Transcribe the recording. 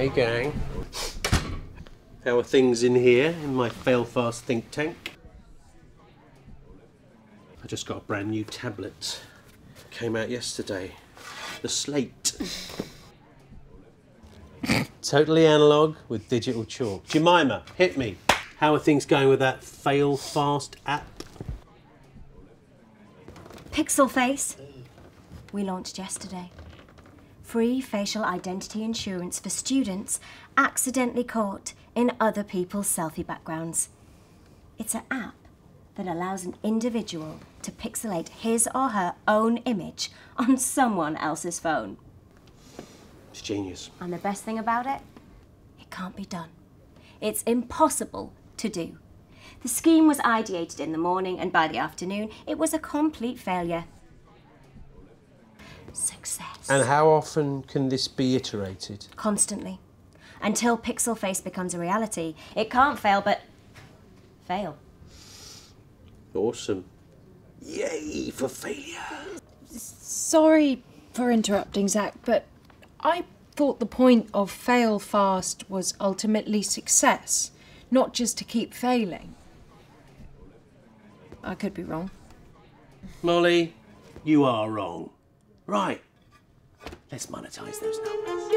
Hey, gang. How are things in here in my fail fast think tank? I just got a brand new tablet. Came out yesterday. The Slate. totally analog with digital chalk. Jemima, hit me. How are things going with that fail fast app? Pixel Face. We launched yesterday. Free facial identity insurance for students accidentally caught in other people's selfie backgrounds. It's an app that allows an individual to pixelate his or her own image on someone else's phone. It's genius. And the best thing about it, it can't be done. It's impossible to do. The scheme was ideated in the morning, and by the afternoon, it was a complete failure. Success. And how often can this be iterated? Constantly. Until Pixel Face becomes a reality, it can't fail but fail. Awesome. Yay for failure. Sorry for interrupting, Zach, but I thought the point of fail fast was ultimately success, not just to keep failing. I could be wrong. Molly, you are wrong. Right. Let's monetize those numbers.